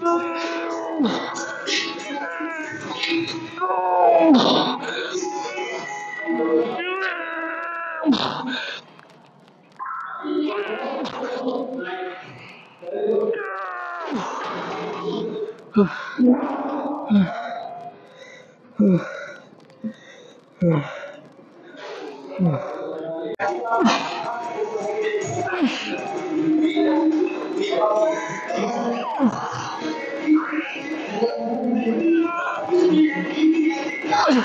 No! No! Hum.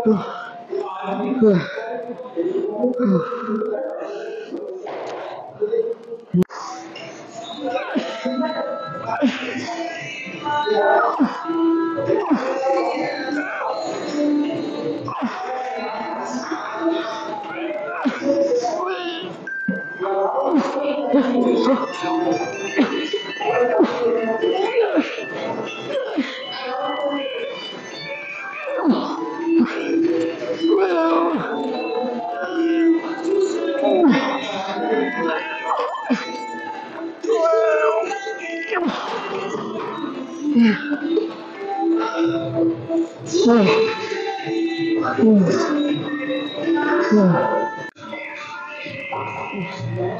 啊啊啊！嗯嗯嗯嗯。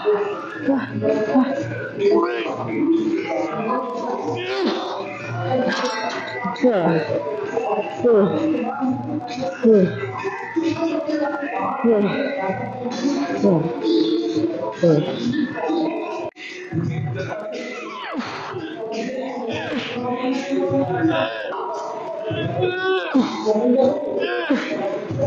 哇哇！这四四四四四。Yeah. Oh,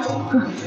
Yes.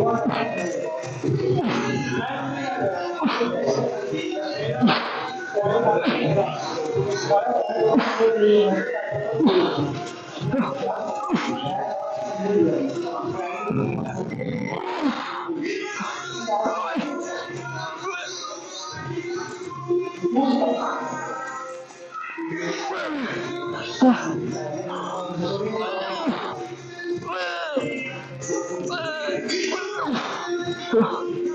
Ah. Oh.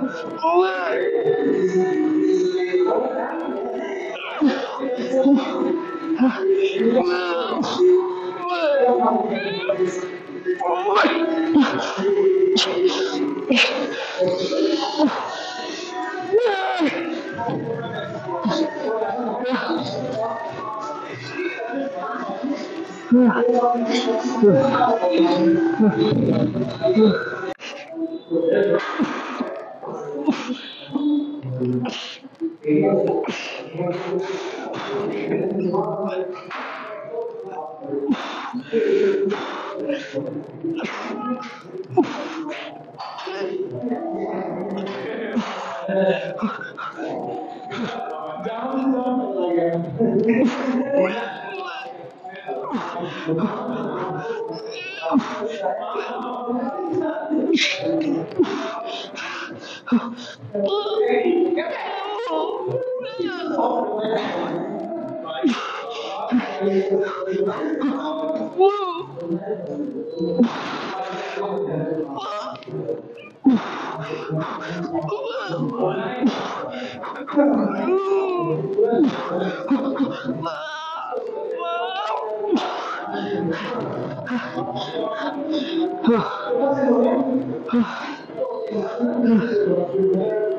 Yeah. Okay.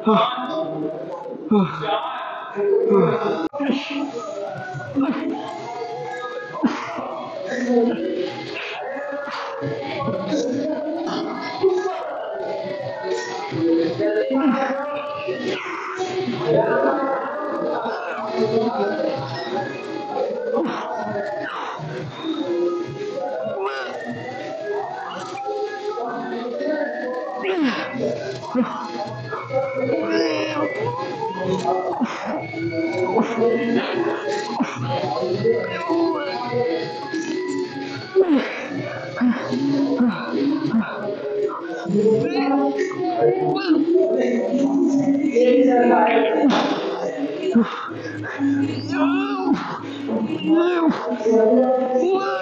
아. 啊 Não! Não! Não!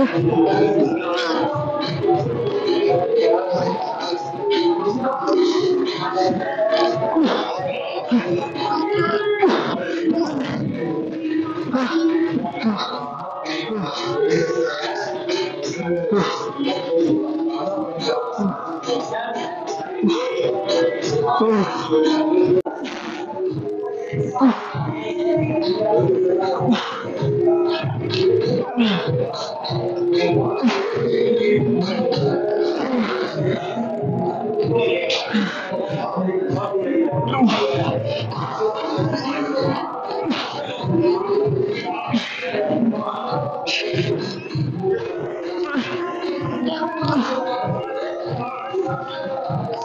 Oh, Oh. Oh.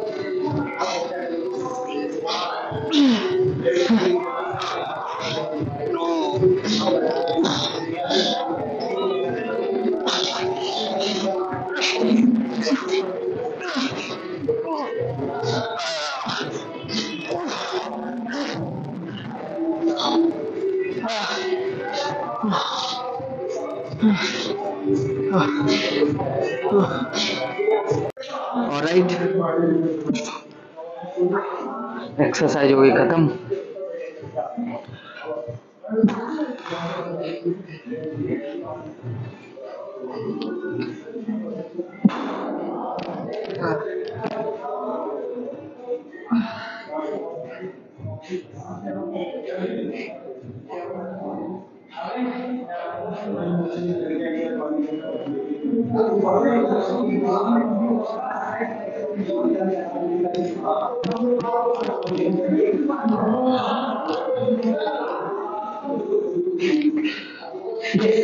और right exercise हो गई खत्म Thank you. 也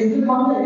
是方便，也是方便。